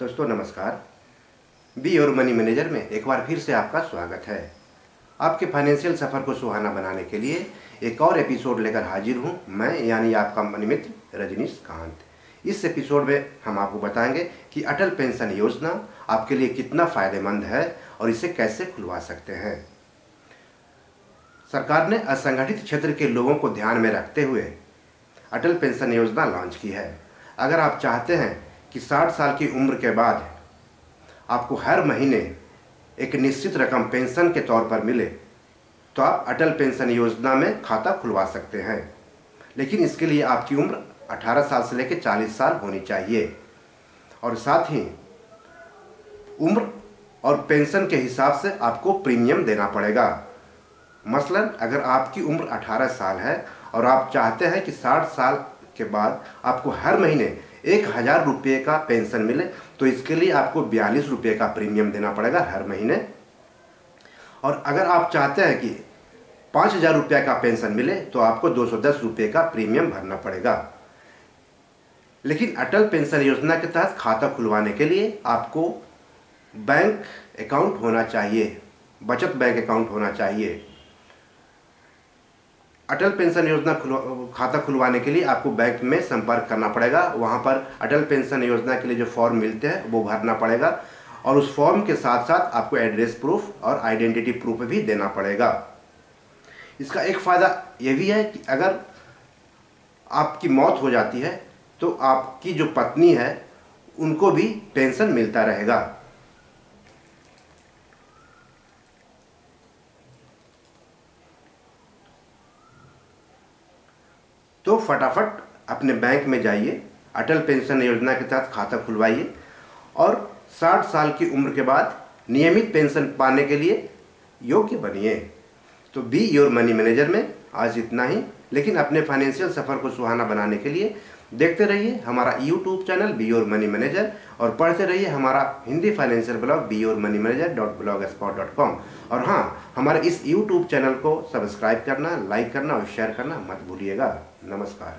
दोस्तों, नमस्कार। बी और मनी मैनेजर में एक बार फिर से आपका स्वागत है। आपके फाइनेंशियल सफ़र को सुहाना बनाने के लिए एक और एपिसोड लेकर हाजिर हूँ मैं, यानी आपका मनी मित्र रजनीश कांत। इस एपिसोड में हम आपको बताएँगे कि अटल पेंशन योजना आपके लिए कितना फ़ायदेमंद है और इसे कैसे खुलवा सकते हैं। सरकार ने असंगठित क्षेत्र के लोगों को ध्यान में रखते हुए अटल पेंशन योजना लॉन्च की है। अगर आप चाहते हैं कि 60 साल की उम्र के बाद आपको हर महीने एक निश्चित रकम पेंशन के तौर पर मिले तो आप अटल पेंशन योजना में खाता खुलवा सकते हैं। लेकिन इसके लिए आपकी उम्र 18 साल से लेकर 40 साल होनी चाहिए। और साथ ही उम्र और पेंशन के हिसाब से आपको प्रीमियम देना पड़ेगा। मसलन, अगर आपकी उम्र 18 साल है और आप चाहते हैं कि 60 साल के बाद आपको हर महीने एक हज़ार रुपये का पेंशन मिले तो इसके लिए आपको बयालीस रुपये का प्रीमियम देना पड़ेगा हर महीने। और अगर आप चाहते हैं कि पाँच हज़ार रुपये का पेंशन मिले तो आपको दो सौ दस रुपये का प्रीमियम भरना पड़ेगा। लेकिन अटल पेंशन योजना के तहत खाता खुलवाने के लिए आपको बैंक अकाउंट होना चाहिए, बचत बैंक अकाउंट होना चाहिए। अटल पेंशन योजना खुलवा खाता खुलवाने के लिए आपको बैंक में संपर्क करना पड़ेगा। वहाँ पर अटल पेंशन योजना के लिए जो फॉर्म मिलते हैं, वो भरना पड़ेगा। और उस फॉर्म के साथ साथ आपको एड्रेस प्रूफ और आइडेंटिटी प्रूफ भी देना पड़ेगा। इसका एक फ़ायदा यह भी है कि अगर आपकी मौत हो जाती है तो आपकी जो पत्नी है, उनको भी पेंशन मिलता रहेगा। तो फटाफट अपने बैंक में जाइए, अटल पेंशन योजना के तहत खाता खुलवाइए और 60 साल की उम्र के बाद नियमित पेंशन पाने के लिए योग्य बनिए। तो बी योर मनी मैनेजर में आज इतना ही, लेकिन अपने फाइनेंशियल सफ़र को सुहाना बनाने के लिए देखते रहिए हमारा YouTube channel be your money manager और पढ़ते रहिए हमारा Hindi financial blog be your money manager dot blogspot dot com और हाँ हमारे इस यूट्यूब चैनल को सब्सक्राइब करना लाइक करना और शेयर करना मत भूलिएगा। नमस्कार।